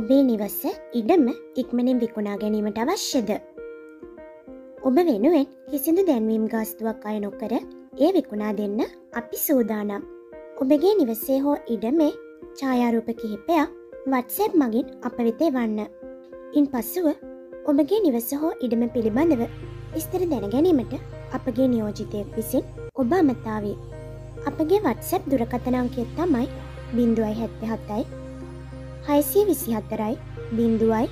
නිවස ඉඩම ඉක්මනින් විකුණා ගැනීමට අවශ්‍යද. ඔබ වෙනුවෙන් කිසිදු දැන්වීම් ගාස්තුවක් අය නොකර ඒ විකුණා දෙන්න අපි සූදානම්. ඔබගේ නිවසේ හෝ ඉඩමේ ඡායාරූප කිහිපයක් වත්සැප් මගින් අප වෙතේ වන්න. ඉන් පස්සුව ඔබගේ නිවස හෝ ඉඩම පිළිබඳව විස්තර දැනගැනීමට අපගේ නියෝජිතයක් විසින් ඔබ අමතාවේ. අපගේ වත්සැප් දුරකතනංකය තමයි බිින්දුවයි හැත්ත හත්තයි හයිසිය විසි හත්තරයි බිින්දුවයි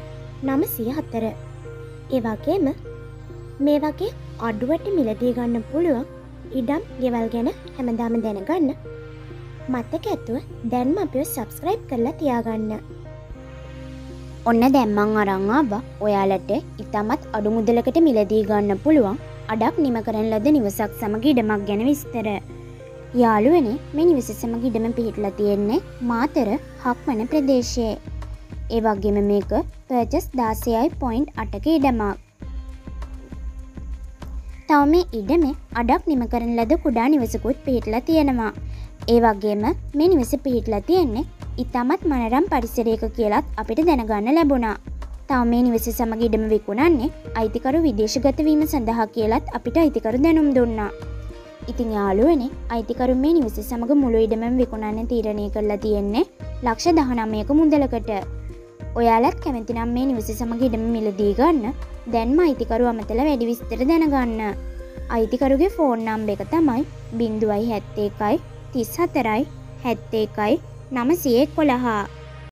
නමසිය හත්තර. ඒවාගේම මේ වගේ අඩුවට මිලදී ගන්න පුළුවන් ඉඩම් ගෙවල් ගැන හැමදාම දැනගන්න මත්තක ඇත්තුව දැන්ම අපිෝ සබස්ක්‍රයිබ් කරලා තියාගන්න. ඔන්න දැම්මං අරංආබ ඔයාලට ඉතාමත් අඩු මුදලකට මිලදී ගන්න පුළුවන් අඩක් නිම කරන ලද නිවසක් සමග ඉඩමක් ගැන විස්තර. යාළුවනේ මේ නිවස සමග ඉඩම පිහිටල තියෙන්නේ මාතර හක්වන ප්‍රදේශයේ. ඒ වගේම මේක පර්චස් දාසයයි පොයින්් අටක ඉඩමක්. තව මේ ඉඩම අඩක් නිම කරන ලද කුඩා නිවසකුත් පිහිටල තියෙනවා. ඒ වගේම මේ නිවස පිහිටල තියෙන්නේ ඉතාමත් මනරම් පරිසරයක කියලත් අපිට දැනගන්න ලැබුණා. තව මේ නිවස සමග ඉඩම විකුණන්නේ අයිතිකරු විදේශගතවීම සඳහා කියලත් අපිට අයිතිකරු දැනුම් දුන්නා. ඉතිං යාලුවනේ අයිතිකරු මේ නිවස සමඟ මුළු ඉඩමම් විකුණන්න තීරණය කරලා තියෙන්නේ ලක්ෂ දහනමයක මුදලකට. ඔයාලත් කැමතිනම් මේ නිවස සමඟ ඉඩම මිලදී ගන්න දැන්ම අයිතිකරු අමතල වැඩි විස්තර දැනගන්න. අයිතිකරුගේ ෆෝන් නම්බ එක තමයි බින්දුවයි හැත්තේකයි තිස් හතරයි හැත්තේකයි නමසියෙක් කොළහා.